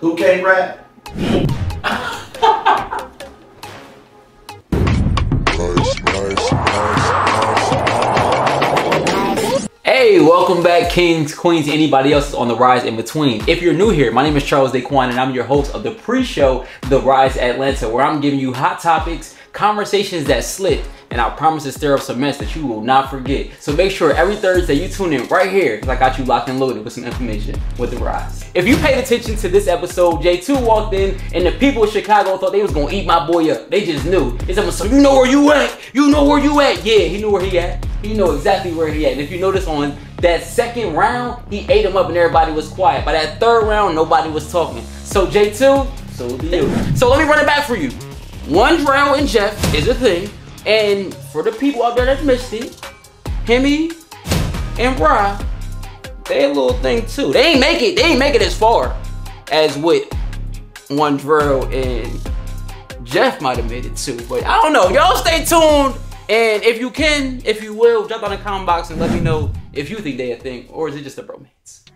Who can't rap? Hey, welcome back, kings, queens, anybody else on the rise in between. If you're new here, my name is Charles Daquan, and I'm your host of the pre-show, The Rise Atlanta, where I'm giving you hot topics, conversations that slip, and I promise to stir up some mess that you will not forget. So make sure every Thursday you tune in right here, because I got you locked and loaded with some information with The Rise. If you paid attention to this episode, J2 walked in, and the people of Chicago thought they was gonna eat my boy up. They just knew. They said, so you know where you at? You know where you at? Yeah, he knew where he at. He know exactly where he at. And if you notice on that second round, he ate him up and everybody was quiet. By that third round, nobody was talking. So J2, so do you. So let me run it back for you. One round and Jeff is a thing. And for the people out there that missed it, Hemmi and Ra, they a little thing too. They ain't make it, they ain't make it as far as what 1Drell and Jeff might have made it too. But I don't know. Y'all stay tuned. And if you can, if you will, jump in the comment box and let me know if you think they a thing or is it just a bromance.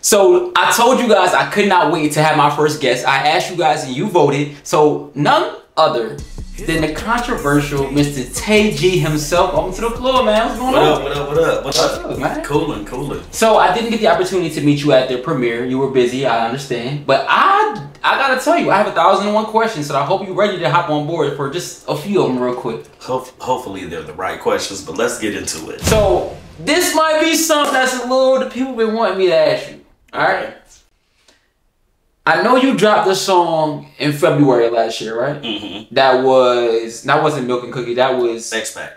So I told you guys I could not wait to have my first guest. I asked you guys and you voted. So none other than the controversial Mr. Tay G himself. Welcome to the floor, man. What's going What on? What up, what up, what up? What's What's up? man? Coolin', coolin'. So I didn't get the opportunity to meet you at the premiere. You were busy, I understand. But I I gotta tell you, I have a thousand and one questions, so I hope you're ready to hop on board for just a few of them real quick. Ho- hopefully they're the right questions, but let's get into it. So this might be something that's a little the people been wanting me to ask you. Alright? I know you dropped a song in February last year, right? Mm-hmm. That was that wasn't Milk and Cookie, that was X-Pac.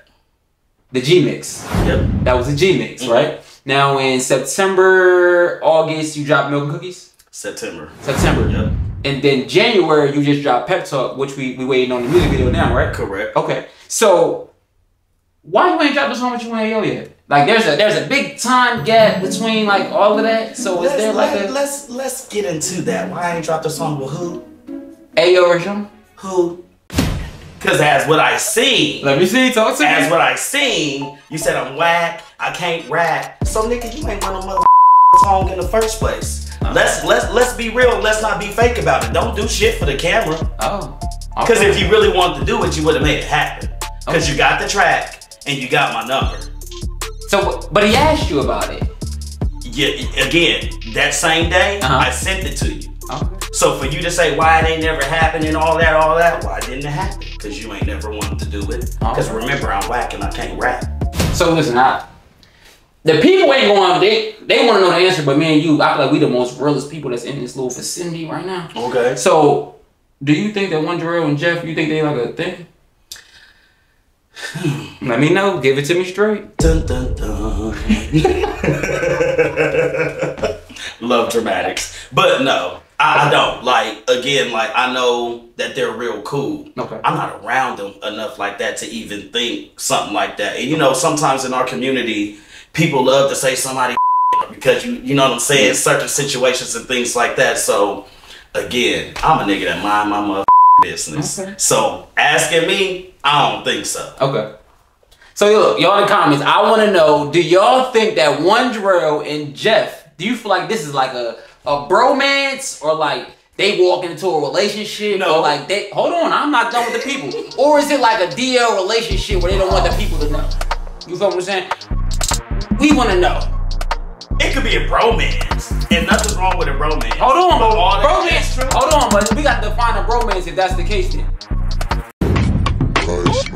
the G Mix. Yep. That was the G Mix, Mhm. right? Now in September, August, you dropped Milk and Cookies? September. September. Yep. And then January, you just dropped Pep Talk, which we we waiting on the music video now, right? Correct. Okay. So why you ain't dropped the song with you and Yo yet? Like there's a there's a big time gap between like all of that. So is let's, there like let, a let's let's get into that. Why I ain't dropped a song with who? Ayo or? Who? Cause as what I seen, Let me see. Talk to as me. what I seen, you said I'm whack. I can't rap. So nigga, you ain't run a mother song in the first place. Uh-huh. Let's let's let's be real. Let's not be fake about it. Don't do shit for the camera. Oh. Because if you really wanted to do it, you would have made it happen. Because you got the track and you got my number. So, but he asked you about it. Yeah, again, that same day, Uh-huh. I sent it to you. Okay. So for you to say why it ain't never happened and all that, all that, why didn't it happen? Because you ain't never wanted to do it. Because Okay. remember, I'm whack and I can't rap. So listen, I the people ain't going. They they want to know the answer, but me and you, I feel like we the most realest people that's in this little vicinity right now. Okay. So, do you think that 1Drell and Jeff, you think they like a thing? Hmm. Let me know. Give it to me straight. Dun, dun, dun. Love dramatics. But no, I, I don't. Like, again, like, I know that they're real cool. Okay. I'm not around them enough like that to even think something like that. And you know, sometimes in our community, people love to say somebody because you you know what I'm saying, certain situations and things like that. So again, I'm a nigga that mind my mother business. Okay. So asking me, I don't think so. Okay. So look, y'all in the comments, I want to know: Do y'all think that 1Drell and Jeff? Do you feel like this is like a a bromance or like? They walk into a relationship, No. or like they hold on, I'm not done with the people, or is it like a DL relationship where they don't want the people to know? You feel what I'm saying? We want to know. It could be a bromance. And nothing's wrong with a bromance. Hold on, But bromance. Hold on, but we got to define a bromance if that's the case. Then.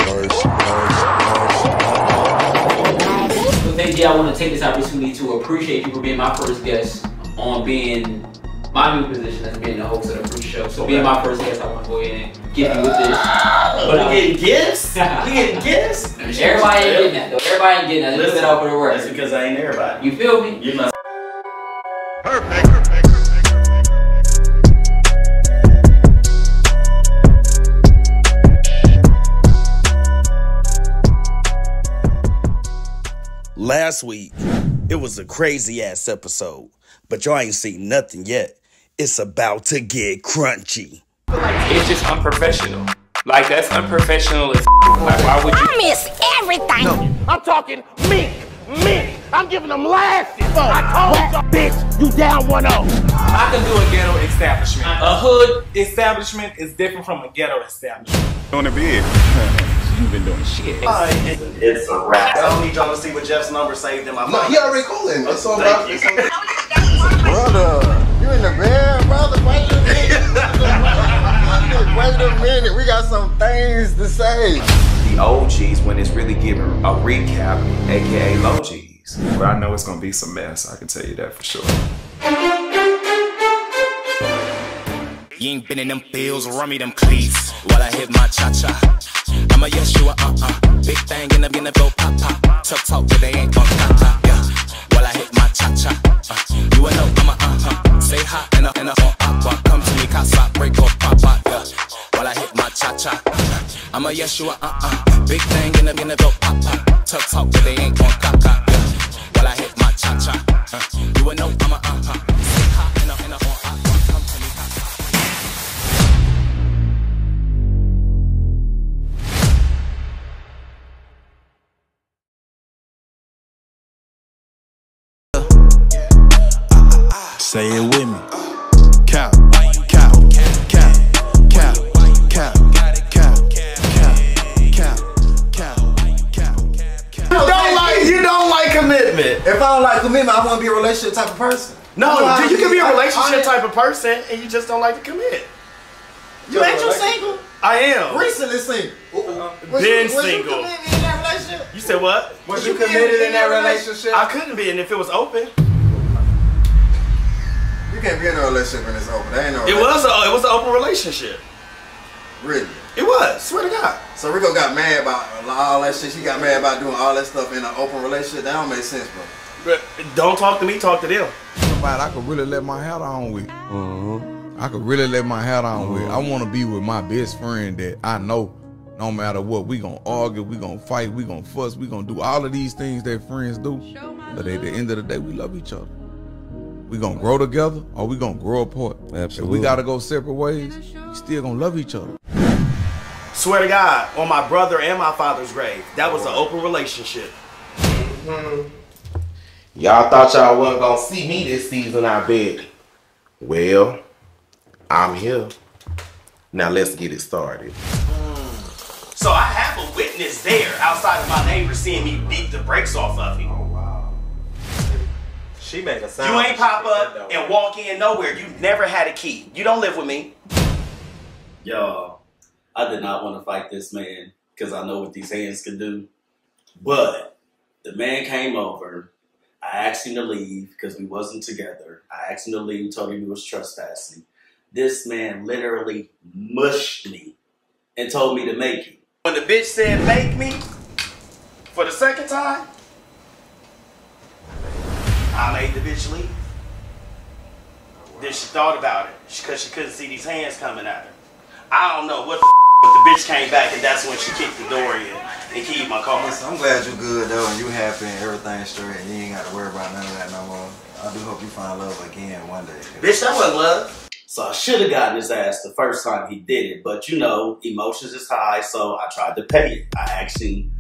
So thank you. I want to take this opportunity to appreciate you for being my first guest on being my new position as being the host of the free show. So being my first guest, I want to go ahead and give you with this. But you getting gifts? You getting gifts? Everybody ain't getting that though. Everybody ain't getting that. Put that out for the That's record. because I ain't everybody. You feel me? You must. Last week, it was a crazy ass episode, but y'all ain't seen nothing yet. It's about to get crunchy. It's just unprofessional. Like that's unprofessional as like why would you I miss everything. I'm talking mink, mink. I'm giving them lashes. I told you, bitch, you down 1-0. I can do a ghetto establishment. A hood establishment is different from a ghetto establishment. On the bed. You've been doing shit. It's a wrap. I don't need y'all to see what Jeff's number saved in my phone. No, he already calling. It's all Thank about you. it's all- Brother, you in the bed, brother? Wait a minute. Wait a minute. We got some things to say. The OGs when it's really giving a recap, aka low G's. But I know it's gonna be some mess. I can tell you that for sure. You ain't been in them fields, run me them cleats while I hit my cha cha. I'm a yes, you a uh uh. Big thing in the gonna go pop pop. Talk talk, but they ain't gon' pop pop. Yeah. While I hit my cha cha. Uh, you a know I'm a uh huh. Say hi and a and a uh uh. Come to me, casa, break off pop pop. Yeah. While I hit my cha cha. I'm a yes, you a uh uh. Big thing in the gonna go pop pop. Talk talk, but they ain't gon' cop cop. Yeah. While I hit my cha cha. Uh, you a know I'm a uh huh. Say hi and a and a uh uh. Say it with me. Cap. Don't like you don't like commitment. If I don't like commitment, I want to be a relationship type of person. No, you can be a relationship type of person and you just don't like to commit. You ain't you single? I am. Recently single. Uh -huh. Um, been you, single. You, you said what? Was, you, committed in, in that relationship? I couldn't be, and if it was open. You can't be in a relationship and it's open. That ain't no. it was a, it was an open relationship. Really. It was. Swear to God. So Rico got mad about all that shit. She got mad about doing all that stuff in an open relationship. That don't make sense, bro. But don't talk to me. Talk to them. Somebody I could really let my hat on with. Mm-hmm. I could really let my hat on with. I mm-hmm. want to be with my best friend that I know. No matter what, we gonna argue, we gonna fight, we gonna fuss, we gonna do all of these things that friends do. But at the end of the day, we love each other. We gonna grow together or we gonna grow apart. Absolutely. If we gotta go separate ways, we still gonna love each other. Swear to God, on my brother and my father's grave, that was an open relationship. Mm-hmm. Y'all thought y'all wasn't gonna see me this season, I bet. Well, I'm here. Now let's get it started. Mm. So I have a witness there outside of my neighbor seeing me beat the brakes off of him. She made a sound. You ain't pop up and walk in nowhere. You never had a key. You don't live with me. Y'all, I did not want to fight this man because I know what these hands can do. But the man came over. I asked him to leave because we wasn't together. I asked him to leave, told him he was trespassing. This man literally mushed me and told me to make him. When the bitch said make me for the second time, I made the bitch leave. Then she thought about it because she couldn't see these hands coming at her. I don't know what the but the bitch came back and that's when she kicked the door in and keyed my car. Listen, I'm glad you're good though, and you happy and everything's straight, and you ain't got to worry about none of that no more. I do hope you find love again one day. Bitch, that wasn't love. So I should have gotten his ass the first time he did it, but you know, emotions is high, so I tried to pay it. I asked him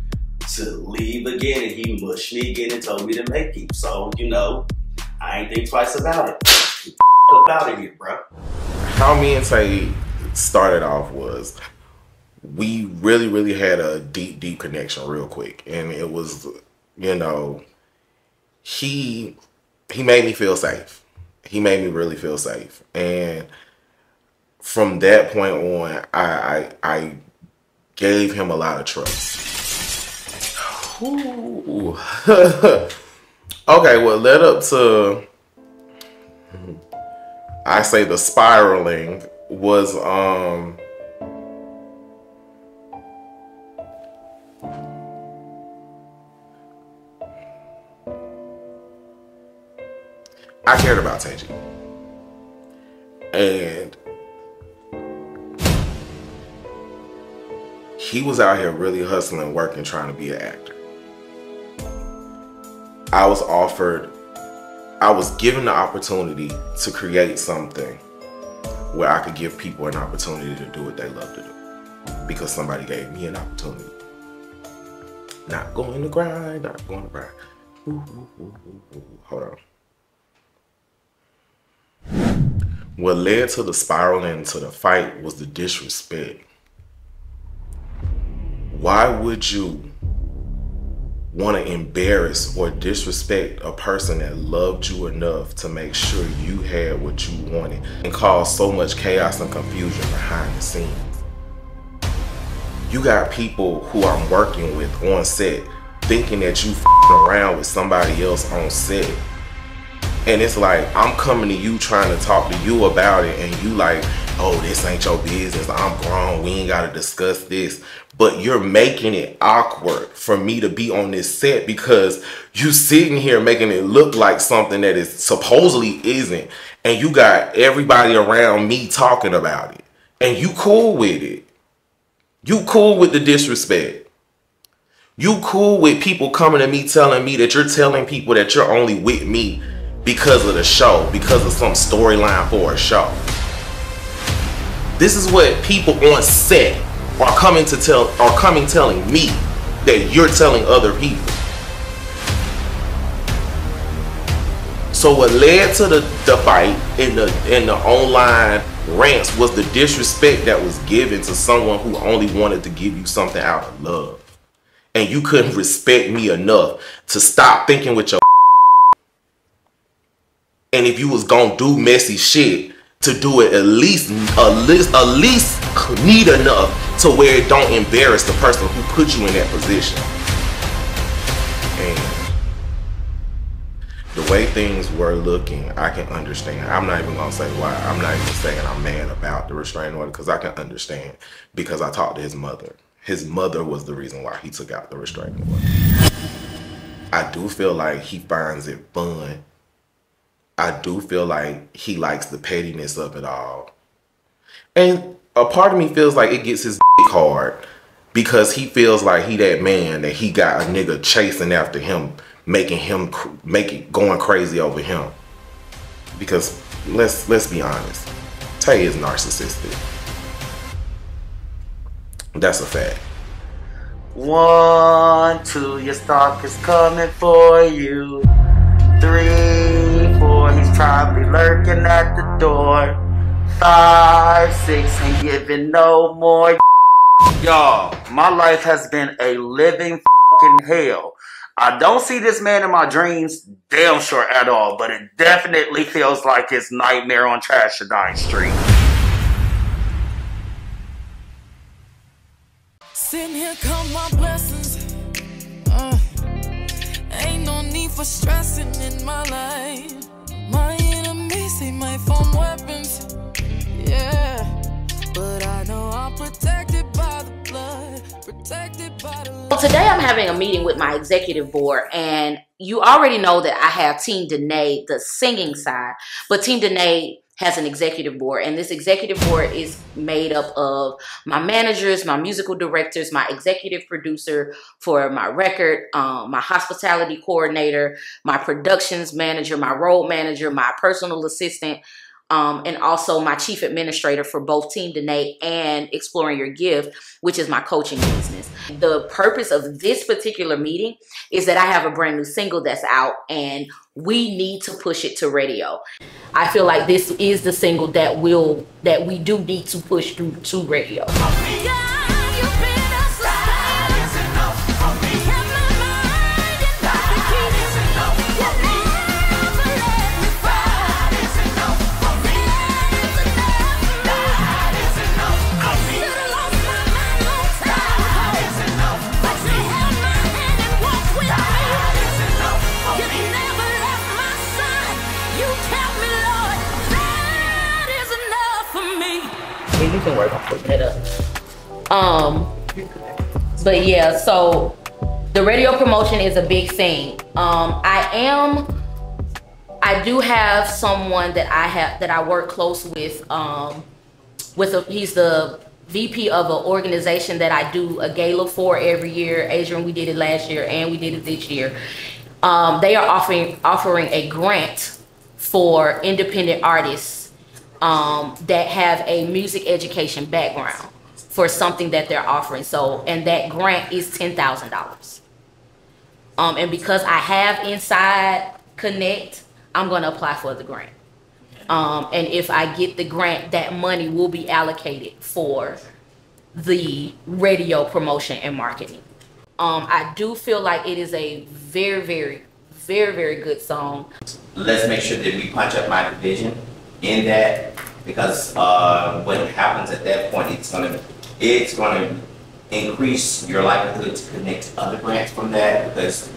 to leave again, and he mushed me again and told me to make him. So you know, I ain't think twice about it. Up out of here, bro. How me and Tay started off was we really, really had a deep, deep connection real quick. And it was, you know, he he made me feel safe. He made me really feel safe. And from that point on, I I, I gave him a lot of trust. Okay, well, led up to I say the spiraling was um I cared about Tangy. And he was out here really hustling, working, trying to be an actor. I was offered, I was given the opportunity to create something where I could give people an opportunity to do what they love to do because somebody gave me an opportunity. Not going to grind, not going to grind. hold on. What led to the spiraling into the fight was the disrespect. Why would you want to embarrass or disrespect a person that loved you enough to make sure you had what you wanted and cause so much chaos and confusion behind the scenes? You got people who I'm working with on set thinking that you around with somebody else on set and it's like, I'm coming to you trying to talk to you about it, and you like, oh, this ain't your business. I'm grown. We ain't got to discuss this. But you're making it awkward for me to be on this set because you sitting here making it look like something that is supposedly isn't. And you got everybody around me talking about it. And you cool with it. You cool with the disrespect. You cool with people coming to me telling me that you're telling people that you're only with me because of the show, because of some storyline for a show. This is what people on set are coming to tell are coming telling me that you're telling other people. So what led to the, the fight in the in the online rants was the disrespect that was given to someone who only wanted to give you something out of love. And you couldn't respect me enough to stop thinking with your and if you was gonna do messy shit, to do it at least at least at least neat enough to where it don't embarrass the person who put you in that position. And the way things were looking, I can understand. I'm not even gonna say why. I'm not even saying I'm mad about the restraining order because I can understand because I talked to his mother. His mother was the reason why he took out the restraining order. I do feel like he finds it fun I do feel like he likes the pettiness of it all. And a part of me feels like it gets his dick hard because he feels like he that man that he got a nigga chasing after him, making him making going crazy over him. Because let's let's be honest, Tay is narcissistic. That's a fact. One, two, your stock is coming for you. Three, probably lurking at the door. Five, six, ain't giving no more. Y'all, my life has been a living fucking hell. I don't see this man in my dreams damn sure at all, but it definitely feels like his nightmare on Trashadine Street. Sitting here come my blessings. Uh, ain't no need for stressing in my life. My enemies, form weapons. Yeah. But I know I'm protected by the blood, protected by the Well, today I'm having a meeting with my executive board, and you already know that I have Team Dinae, the singing side, but Team Dinae has an executive board. And this executive board is made up of my managers my musical directors my executive producer for my record um, my hospitality coordinator my productions manager my road manager my personal assistant um, and also my chief administrator for both Team Dinae and Exploring Your Gift, which is my coaching business. The purpose of this particular meeting is that I have a brand new single that's out and we need to push it to radio. I feel like this is the single that will that we do need to push through to radio. Can work on putting it up. Um, but yeah, so the radio promotion is a big thing. Um, I am, I do have someone that I have that I work close with. Um, with a, he's the VP of an organization that I do a gala for every year. Adrian, we did it last year and we did it this year. Um, they are offering offering a grant for independent artists um, that have a music education background for something that they're offering. So, and that grant is $10,000. Um, and because I have Inside Connect, I'm gonna apply for the grant. Um, and if I get the grant, that money will be allocated for the radio promotion and marketing. Um, I do feel like it is a very, very, very, very good song. let's make sure that we punch up my division in that because uh, what happens at that point it's gonna it's gonna increase your likelihood to connect to other grants from that because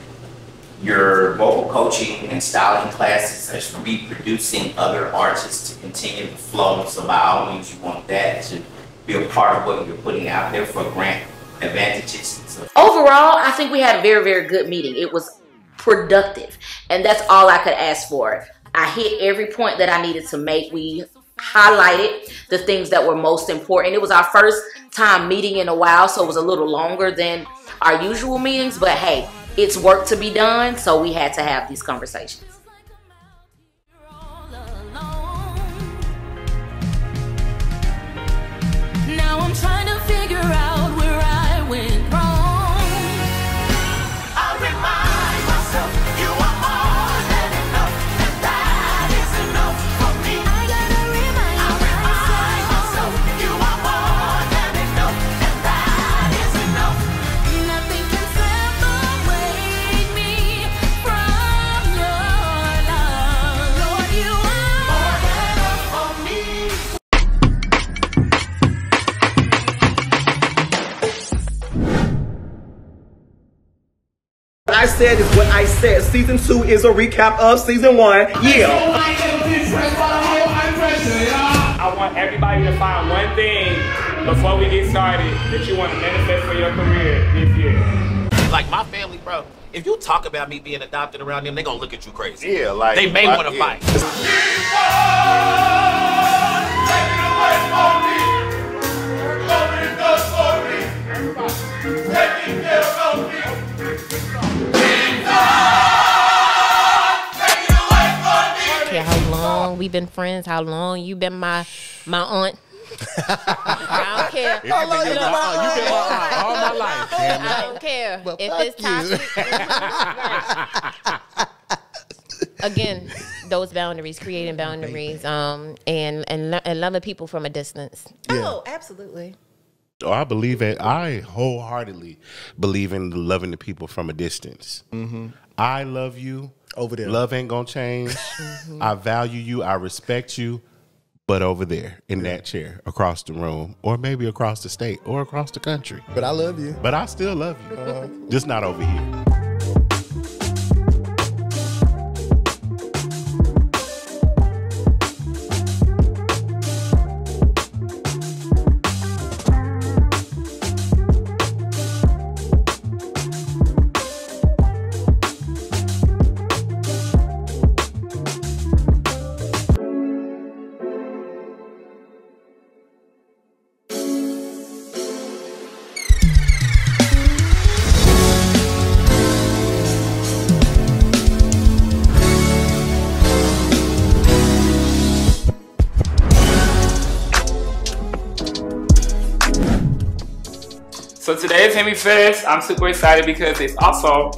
your vocal coaching and styling classes is reproducing other artists to continue the flow. So by all means, you want that to be a part of what you're putting out there for grant advantages. So Overall, I think we had a very, very good meeting. It was productive, and that's all I could ask for. I hit every point that I needed to make. We highlighted the things that were most important. It was our first time meeting in a while, so it was a little longer than our usual meetings, but hey, it's work to be done, so we had to have these conversations. Now I'm trying to figure out What I said is what I said. Season two is a recap of season one. Yeah. I want everybody to find one thing before we get started that you want to manifest for your career this year. Like my family, bro. If you talk about me being adopted around them, they gonna look at you crazy. Yeah, like they may want to yeah. fight. Care how long we've been friends, how long you been my my aunt. I don't care. How long you been my aunt? You been my aunt all my life, damn. I don't care Well, if it's toxic. Again, those boundaries, creating boundaries, um, and and lo- and loving people from a distance. Oh, absolutely. I believe it. I wholeheartedly believe in loving the people from a distance. Mm-hmm. I love you. Over there. Love ain't gonna change. I value you. I respect you. But over there in that chair, across the room, or maybe across the state, or across the country. But I love you. But I still love you. Uh-huh. Just not over here. Today Fest. I'm super excited because it's also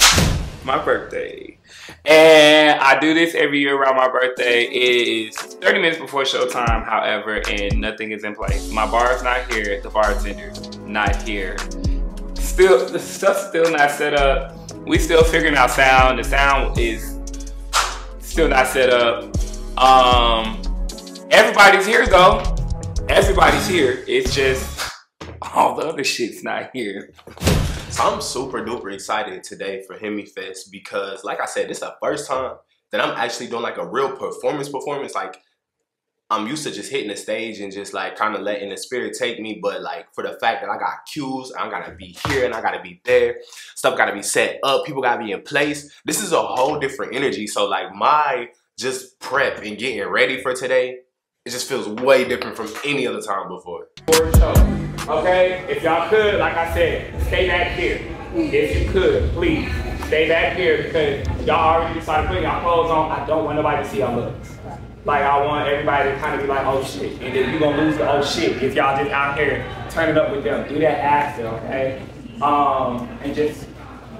my birthday. And I do this every year around my birthday. It is 30 minutes before showtime, however, and nothing is in place. My bar's not here, the bartender's not here. Still, the stuff's still not set up. We still figuring out sound. The sound is still not set up. Um, everybody's here though. Everybody's here. It's just all the other shit's not here. So I'm super duper excited today for Hemmi Fest because, like I said, this is the first time that I'm actually doing like a real performance performance. Like I'm used to just hitting the stage and just like kind of letting the spirit take me, but like for the fact that I got cues, I gotta be here and I gotta be there. Stuff gotta be set up. People gotta be in place. This is a whole different energy. So like my just prep and getting ready for today, it just feels way different from any other time before. Okay, if y'all could, like I said, stay back here. If you could, please stay back here because y'all already decided putting y'all clothes on. I don't want nobody to see y'all looks. Like I want everybody to kind of be like, oh shit, and then you're gonna lose the oh shit if y'all just out here turn it up with them. Do that after, okay? Um, and just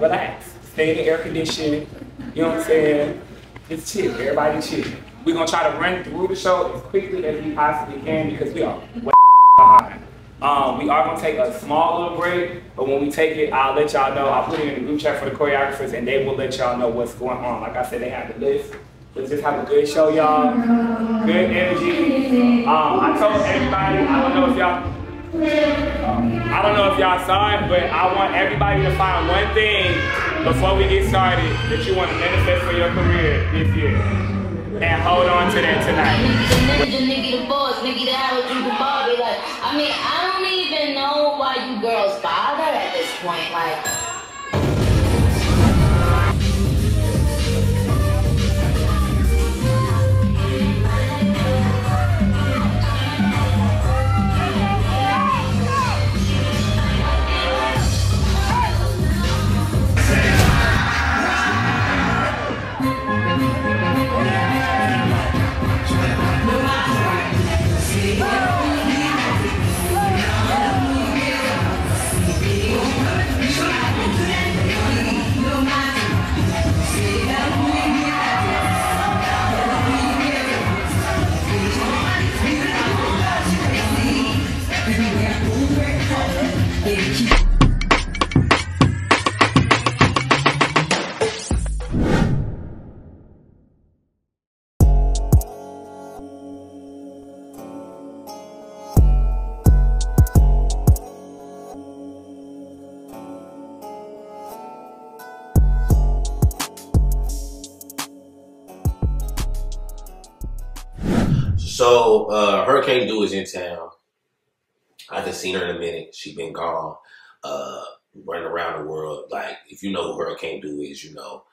relax. Stay in the air conditioning. You know what I'm saying? Just chill. Everybody chill. We're gonna try to run through the show as quickly as we possibly can because we are. Um, we are gonna take a small little break, but when we take it, I'll let y'all know. I'll put it in the group chat for the choreographers, and they will let y'all know what's going on. Like I said, they have the list. Let's just have a good show, y'all. Good energy. Um, I told everybody. I don't know if y'all. I don't know if y'all saw it, but I want everybody to find one thing before we get started that you want to manifest for your career this year. And hold on to that tonight. I mean, I don't even know why you girls bother at this point. Like, So uh, Hurricane Do is in town. I haven't seen her in a minute. She been gone, uh, running around the world. Like if you know who Hurricane Do is, you know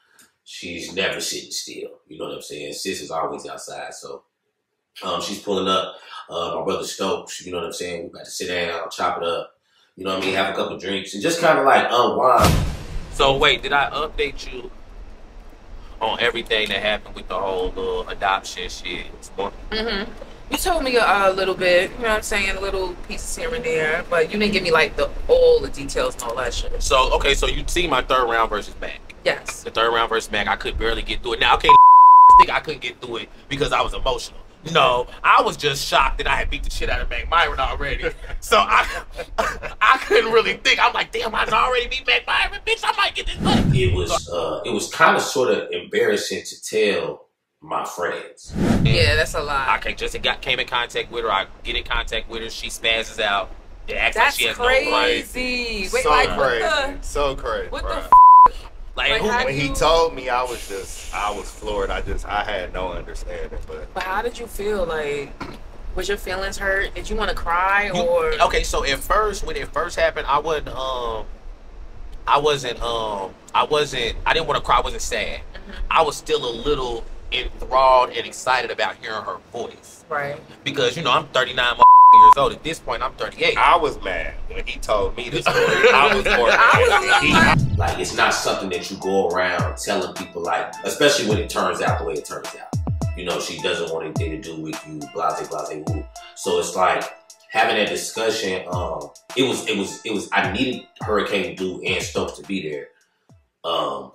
she's never sitting still. You know what I'm saying? Sis is always outside. So um, she's pulling up. Uh, my brother Stokes, you know what I'm saying? We about to sit down, chop it up. You know what I mean? Have a couple drinks and just kind of like unwind. So wait, did I update you on everything that happened with the whole little adoption shit? Mm-hmm. You told me a little bit, you know what I'm saying, A little pieces here and there, but you didn't give me like the all the details and all that shit. So okay, so you see my third round versus Mac. Yes. The third round versus Mac, I could barely get through it. Now, okay, think I couldn't get through it because I was emotional. No, I was just shocked that I had beat the shit out of Mac Myron already. So I I couldn't really think. I'm like, damn, I already beat Mac Myron, bitch. I might get this money. It was uh, it was kind of sort of embarrassing to tell my friends. Yeah, that's a lot. I can just got came in contact with her. I get in contact with her. She spazzes out. They act That's like she has crazy. no Wait, so like crazy. what the? So crazy. What bruh. the f- Like, Like, when do he told me, I was just, I was floored. I just, I had no understanding. But But how did you feel? Like, was your feelings hurt? Did you want to cry You- or? okay, so at first, when it first happened, I wasn't um, I wasn't um, I wasn't, I didn't want to cry. I wasn't sad. Mm-hmm. I was still a little enthralled and excited about hearing her voice Right. because you know I'm 39 years old. At this point, I'm 38. I was mad when he told me this story. I was more mad. He- Like it's not something that you go around telling people like, especially when it turns out the way it turns out. You know, she doesn't want anything to do with you, blase blase woo. So it's like having that discussion. Um, it was it was it was. I needed Hurricane Do and Stokes to be there, um,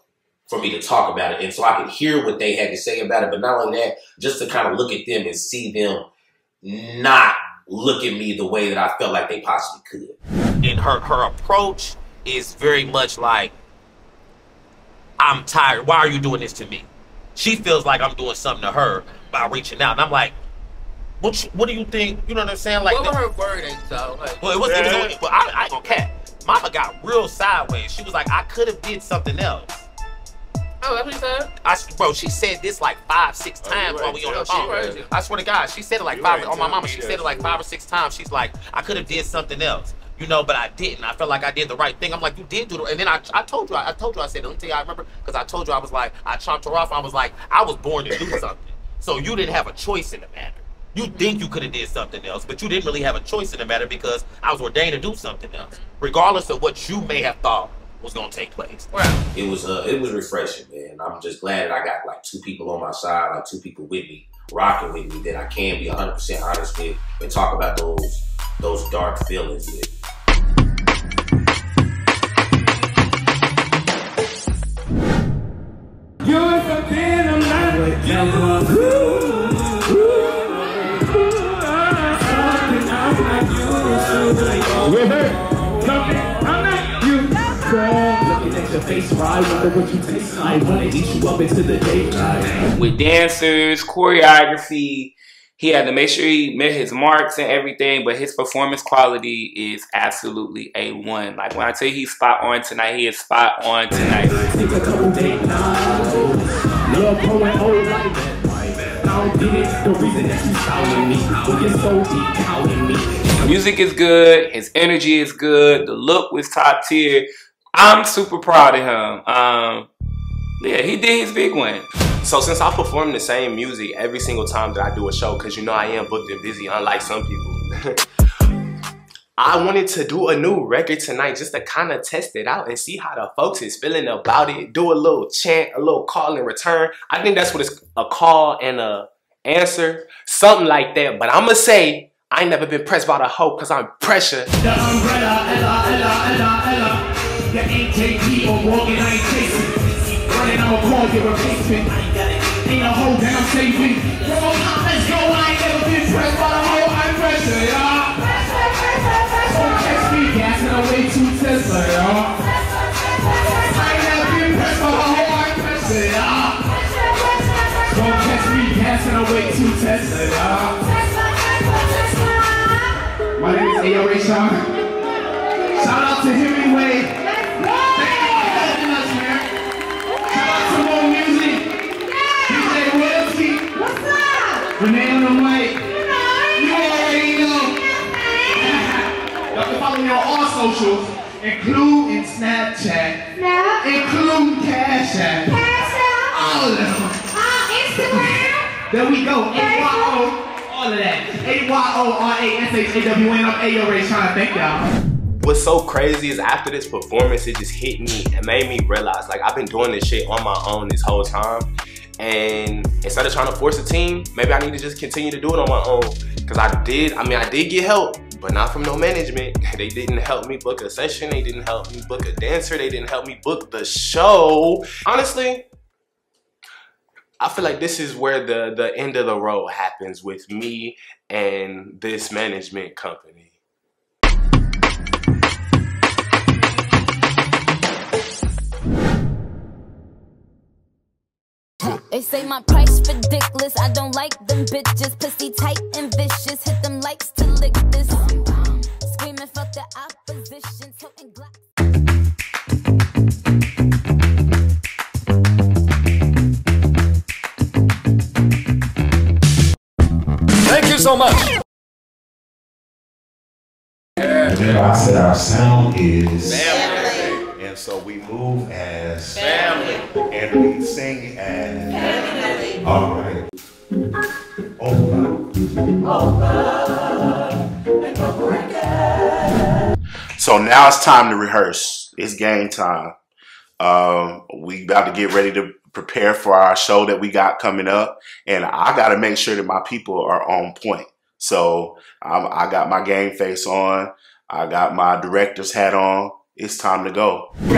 for me to talk about it, and so I could hear what they had to say about it. But not only that, just to kind of look at them and see them not look at me the way that I felt like they possibly could. and her her approach is very much like I'm tired. Why are you doing this to me? She feels like I'm doing something to her by reaching out, and I'm like, what? you- what do you think? You know what I'm saying? Like, what were her wording though? Like, well, it was. It was well, I, I ain't gonna cap. Mama got real sideways. She was like, I could have did something else. Oh, that's what you said. I, bro, she said this like five, six oh, times while we on the tell. She phone. crazy. I swear to God, she said it like You five. ain't On my mama, she said it like five or six times. She's like, I could have did something else, you know, but I didn't. I felt like I did the right thing. I'm like, you did do the. And then I, I told you, I, I told you, I said, let me tell you, I remember because I told you, I was like, I chopped her off. I was like, I was born to do something, so you didn't have a choice in the matter. You think you could have did something else, but you didn't really have a choice in the matter because I was ordained to do something else, regardless of what you may have thought was gonna take place. It was uh, it was refreshing, man. I'm just glad that I got like two people on my side, like two people with me, rocking with me that I can be 100 percent honest with and talk about those those dark feelings with. You're something I'm not. Never. With her, your face, right? Wonder what you taste like. Wanna eat you up into the daylight. with dancers, choreography. He had to make sure he met his marks and everything, but his performance quality is absolutely a one. Like when I tell you he's spot on tonight, he is spot on tonight. Take a couple day. Love growing old like that. I don't get it. The reason that you following me. When you're so deep counting me. Music is good, his energy is good, the look was top tier. I'm super proud of him. Um, yeah, he did his big one. So since I perform the same music every single time that I do a show, because you know I am booked and busy, unlike some people. I wanted to do a new record tonight just to kind of test it out and see how the folks is feeling about it. Do a little chant, a little call and return. I think that's what it's a call and a answer, something like that. But I'ma say I ain't never been pressed by the hoe because I'm pressure. Ella. The AKP or Morgan, I ain't chasing. Running, I'ma call you replacement. Ain't a hoe that I'm saving. Come on, let's go. I ain't never been pressed by the hoe. I'm pressure, y'all. Tesla, y'all. Ain't. My name is Ayorashawn. Shout out to Hemingway. Up? Renee on the mic. You already know. Y'all can follow me on all socials, including Snapchat, including Cash App, all of them. Uh, Instagram. There we go. A-Y-O. All of that. A-Y-O-R-A-S-H-A-W-N. I'm Ayorashawn. Thank y'all. What's so crazy is after this performance, it just hit me and made me realize like I've been doing this shit on my own this whole time. And instead of trying to force a team, maybe I need to just continue to do it on my own. Cause I did, I mean, I did get help, but not from no management. They didn't help me book a session. They didn't help me book a dancer. They didn't help me book the show. Honestly, I feel like this is where the, the end of the road happens with me and this management company. They say my price ridiculous. I don't like them bitches. Pussy tight and vicious. Hit them likes to lick this. Screaming fuck the opposition. Toting Glock. Thank you so much. Remember, I said our sound is family. And so we move as family. And we sing as family. All right. So now it's time to rehearse. It's game time. Um, we about to get ready to prepare for our show that we got coming up, and I got to make sure that my people are on point. So um, I got my game face on. I got my director's hat on. It's time to go. Come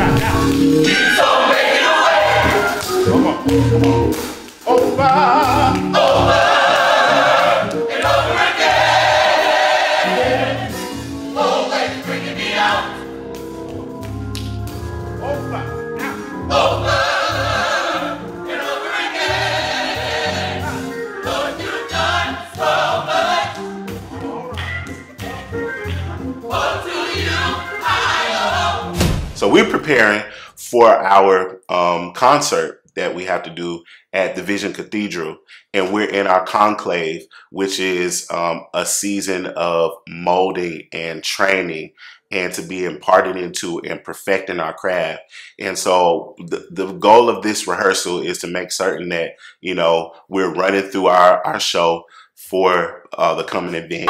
on, come on. Over, over. So we're preparing for our um, concert that we have to do at the Vision Cathedral, and we're in our conclave, which is um, a season of molding and training and to be imparted into and perfecting our craft. And so the, the goal of this rehearsal is to make certain that, you know, we're running through our, our show for uh, the coming event.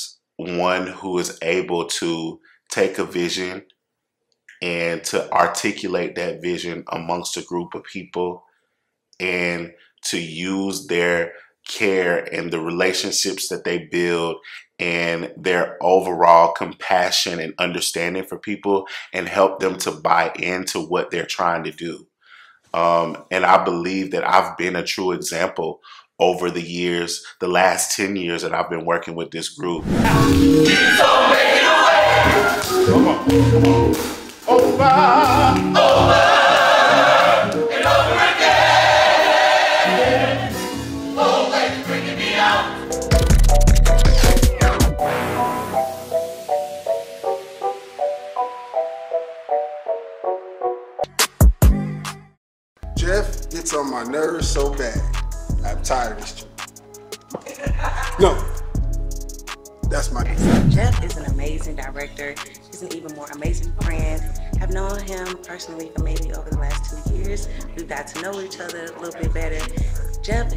one who is able to take a vision and to articulate that vision amongst a group of people and to use their care and the relationships that they build and their overall compassion and understanding for people and help them to buy into what they're trying to do. Um, and I believe that I've been a true example over the years, the last 10 years that I've been working with this group. Over, over, and over again. Always bringing me out. Jeff gets on my nerves so bad. I'm tired of this shit. No. That's my Jeff is an amazing director. He's an even more amazing friend. I've known him personally for maybe over the last two years. We've got to know each other a little bit better. Jeff,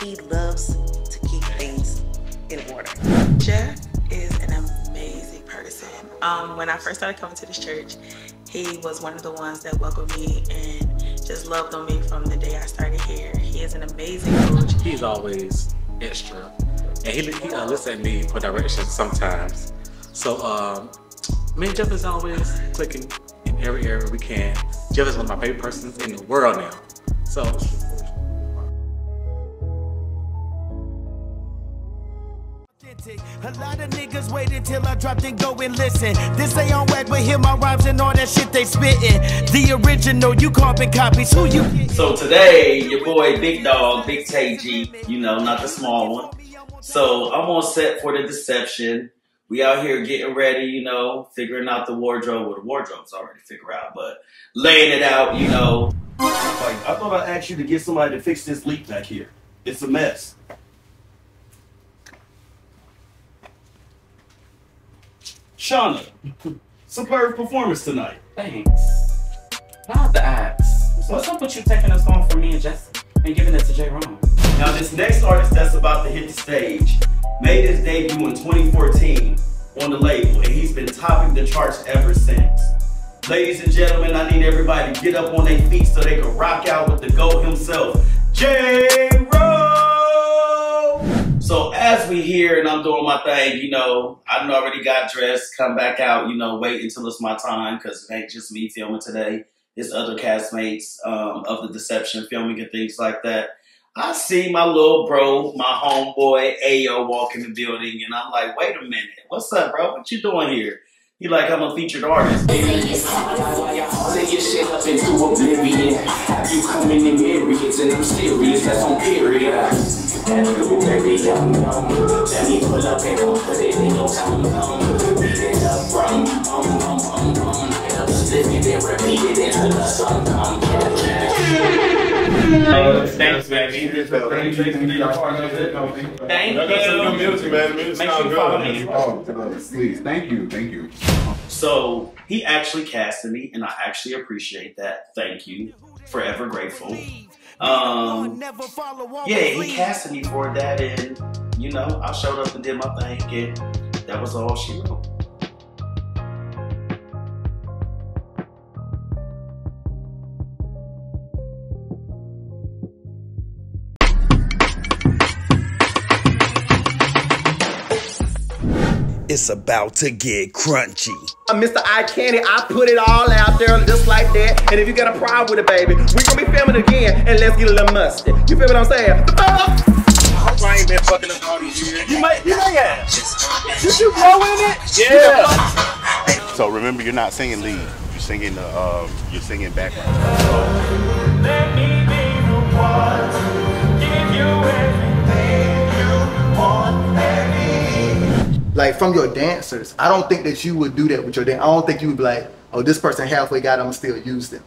he loves to keep things in order. Jeff is an amazing person. Um, when I first started coming to this church, he was one of the ones that welcomed me and just loved on me from the day I started here. Is an amazing coach. He's always extra, and he he uh, listens at me for directions sometimes. So um, me and Jeff is always clicking in every area we can. Jeff is one of my favorite persons in the world now. So A lot of niggas waited till I dropped and go and listen. This ain't on whack, but hear my rhymes and all that shit they spittin'. The original, you carbon copies. Who you? So today, your boy Big Dog, Big Tay G, you know, not the small one. So I'm on set for the deception. We out here getting ready, you know, figuring out the wardrobe. Well, the wardrobe's already figured out, but laying it out, you know. Like, I thought I asked you to get somebody to fix this leak back here. It's a mess. Shauna, superb performance tonight. Thanks. Not the axe. What's up with you taking us song from me and Jesse and giving it to J. Ron? Now, this next artist that's about to hit the stage made his debut in 2014 on the label, and he's been topping the charts ever since. Ladies and gentlemen, I need everybody to get up on their feet so they can rock out with the GOAT himself, J. Rowe! So as we here and I'm doing my thing, you know, I already got dressed, come back out, you know, wait until it's my time because it ain't just me filming today. It's other castmates um, of the Deception filming and things like that. I see my little bro, my homeboy Ayo walk in the building, and I'm like, wait a minute, what's up, bro? What you doing here? He like, I'm a featured artist. Say your shit up into oblivion. Have you coming in myriads and I'm serious, that's on period. That blue baby yum yum. Let me pull up and I'll put it in your tum tum. Beat it up, rum, um, um, um, um. Get up, slip it and repeat it until the sun come. Thanks, baby. Thank you. Make sure you follow me. Oh, please, thank you, thank you. So he actually casted me, and I actually appreciate that. Thank you. Forever grateful. Um, yeah, he casted me for that, and you know, I showed up and did my thing, and that was all she wrote. It's about to get crunchy. Uh, Mr. Eye Candy, I put it all out there just like that. And if you got a problem with it, baby, we gonna be filming again and let's get a little musty. You feel what I'm saying? I hope I ain't been fucking up all these years. You might, you may have. Did you grow in it? Yeah. So remember, you're not singing lead. You're singing the, um, you're singing background. Let like from your dancers, I don't think that you would do that with your dance. I don't think you would be like, oh, this person halfway got, I'm still use them.